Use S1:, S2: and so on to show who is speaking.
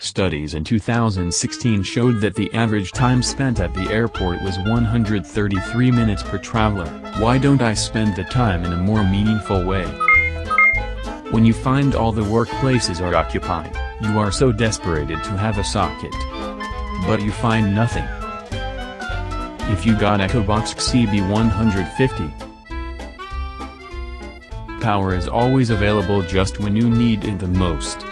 S1: Studies in 2016 showed that the average time spent at the airport was 133 minutes per traveler. Why don't I spend the time in a more meaningful way? When you find all the workplaces are occupied, you are so desperated to have a socket. But you find nothing. If you got EchoBox EB150, power is always available just when you need it the most.